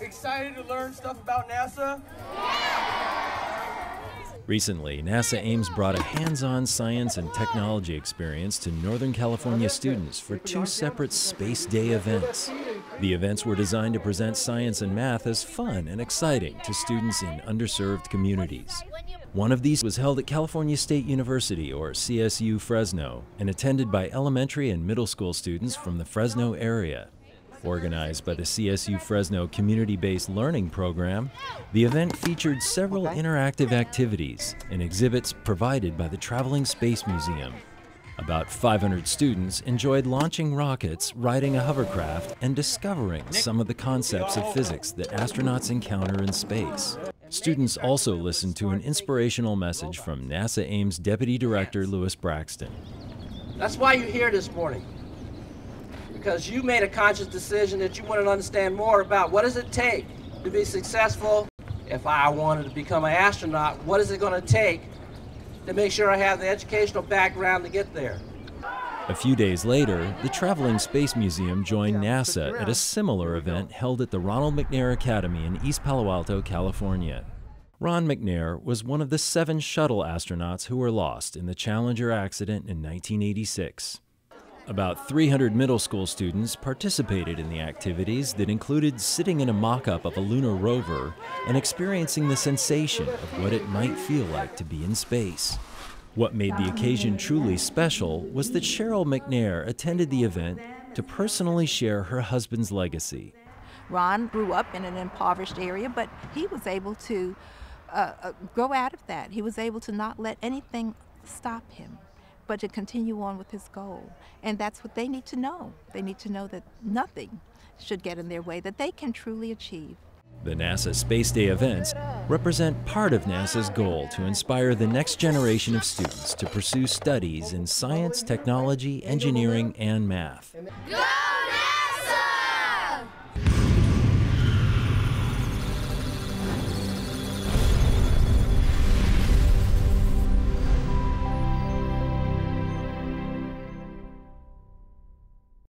Excited to learn stuff about NASA? Recently, NASA Ames brought a hands on science and technology experience to Northern California students for two separate Space Day events. The events were designed to present science and math as fun and exciting to students in underserved communities. One of these was held at California State University, or CSU Fresno, and attended by elementary and middle school students from the Fresno area. Organized by the CSU Fresno Community Based Learning Program, the event featured several interactive activities and exhibits provided by the Traveling Space Museum. About 500 students enjoyed launching rockets, riding a hovercraft, and discovering some of the concepts of physics that astronauts encounter in space. Students also listened to an inspirational message from NASA Ames Deputy Director Lewis Braxton. That's why you're here this morning because you made a conscious decision that you wanted to understand more about what does it take to be successful. If I wanted to become an astronaut, what is it going to take to make sure I have the educational background to get there? A few days later, the Traveling Space Museum joined NASA at a similar event held at the Ronald McNair Academy in East Palo Alto, California. Ron McNair was one of the seven shuttle astronauts who were lost in the Challenger accident in 1986. About 300 middle school students participated in the activities that included sitting in a mock up of a lunar rover and experiencing the sensation of what it might feel like to be in space. What made the occasion truly special was that Cheryl McNair attended the event to personally share her husband's legacy. Ron grew up in an impoverished area, but he was able to uh, uh, grow out of that. He was able to not let anything stop him but to continue on with his goal. And that's what they need to know. They need to know that nothing should get in their way that they can truly achieve. The NASA Space Day events represent part of NASA's goal to inspire the next generation of students to pursue studies in science, technology, engineering, and math. Good!